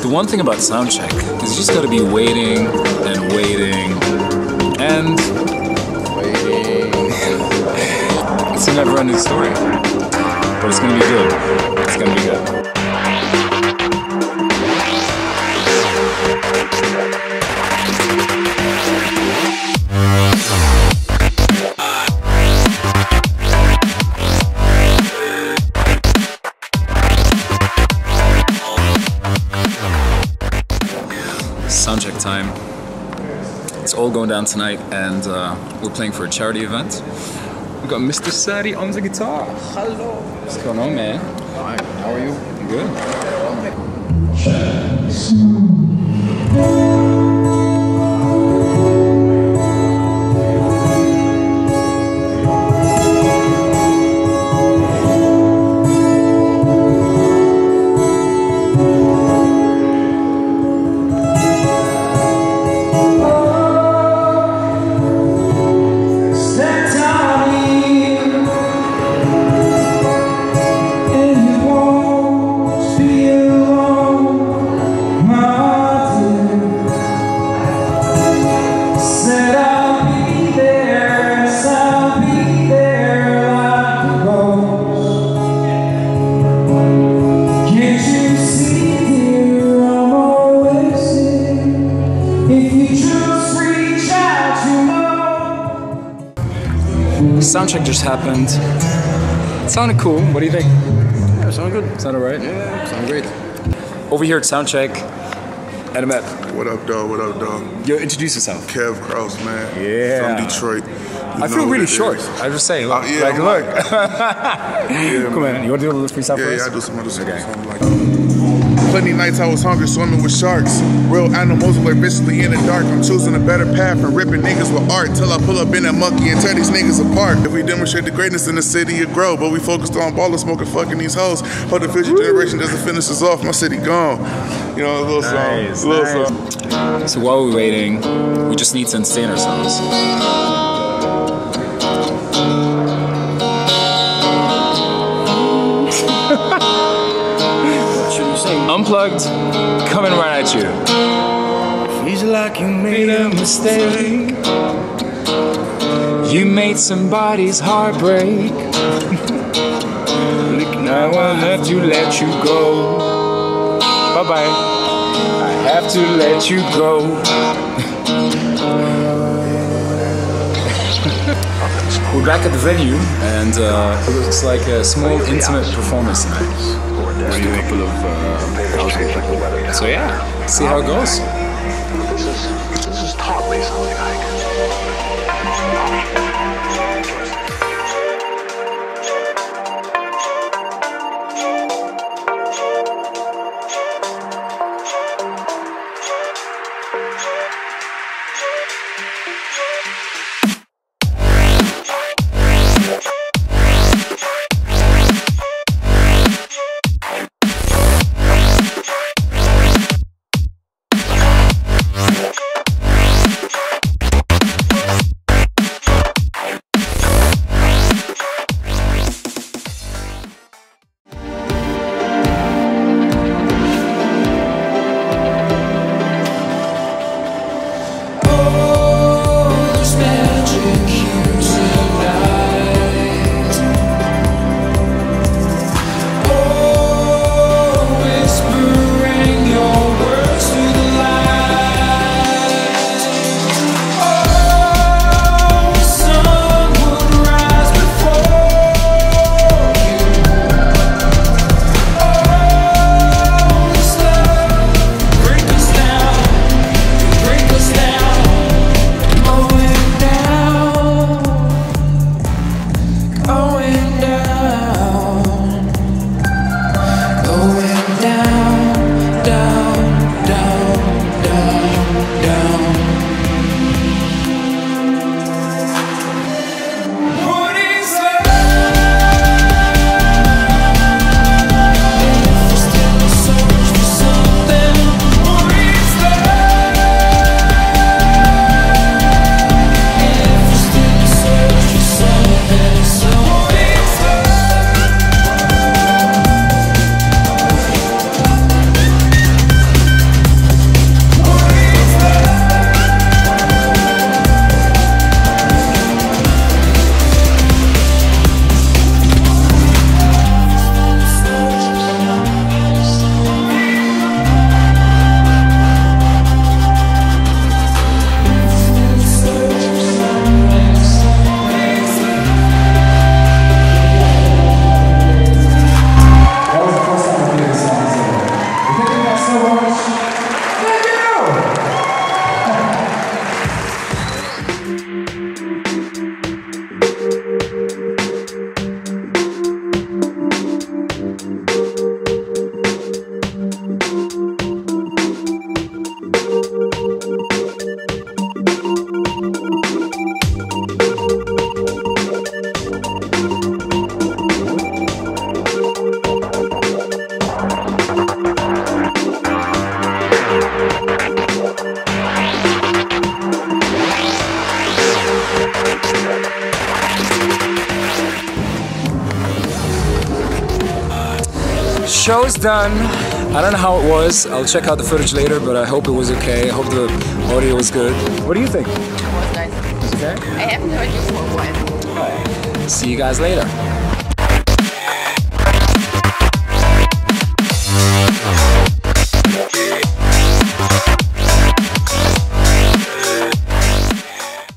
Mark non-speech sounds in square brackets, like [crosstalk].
The one thing about soundcheck is you just gotta be waiting and waiting and Waiting. [laughs] it's a never ending story. But it's gonna be good. Time. It's all going down tonight, and uh, we're playing for a charity event. We've got Mr. Sadi on the guitar. Hello. What's going on, man? Fine. How are you? Good. Just happened. It sounded cool. What do you think? Yeah, sound good. Sounded right? Yeah, sound great. Over here at Soundcheck, Adamet, What up, dog? What up, dog? yo, introduce yourself. Kev Kraus, man. Yeah. From Detroit. You I feel really short. is. I was just saying, look, Uh, yeah, like, I'm look. Yeah, [laughs] Come on, you want to do a little freestyle Yeah, for yeah, us? I do some other stuff. Okay. something like Plenty nights I was hungry, swimming with sharks. Real animals were viciously in the dark. I'm choosing a better path and ripping niggas with art till I pull up in that monkey and tear these niggas apart. If we demonstrate the greatness in the city, you grow. But we focused on ballin', smoking, fucking these hoes. Hope the future generation doesn't finish us off. My city gone. You know, a little Nice, song. A little nice. song. So while we're waiting, we just need to entertain ourselves. Unplugged, coming right at you. Feels like you made a mistake. You made somebody's heart break. Look, now I have to let you go. Bye bye. I have to let you go. We're back at the venue, and uh, it looks like a small, intimate performance tonight. Just a couple of uh. So yeah, see how it goes. This is this is totally something Show's done. I don't know how it was. I'll check out the footage later, but I hope it was okay. I hope the audio was good. What do you think? It was nice. Okay. I haven't heard you for a while. See you guys later.